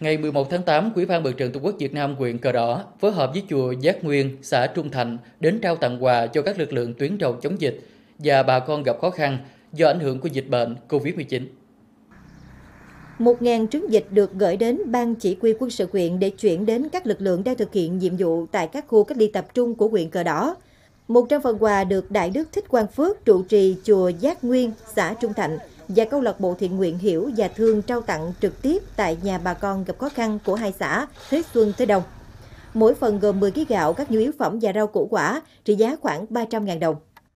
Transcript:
Ngày 11 tháng 8, Quỹ ban Mặt trận Tổ quốc Việt Nam huyện Cờ Đỏ phối hợp với chùa Giác Nguyên, xã Trung Thành đến trao tặng quà cho các lực lượng tuyến đầu chống dịch và bà con gặp khó khăn do ảnh hưởng của dịch bệnh COVID-19. 1.000 trứng dịch được gửi đến Ban Chỉ huy quân sự huyện để chuyển đến các lực lượng đang thực hiện nhiệm vụ tại các khu cách ly tập trung của huyện Cờ Đỏ. 100 phần quà được Đại đức Thích Quang Phước trụ trì chùa Giác Nguyên, xã Trung Thạnh và câu lạc bộ thiện nguyện hiểu và thương trao tặng trực tiếp tại nhà bà con gặp khó khăn của hai xã Thế Xuân Thế Đông. Mỗi phần gồm 10 kg gạo, các nhu yếu phẩm và rau củ quả trị giá khoảng 300.000 đồng.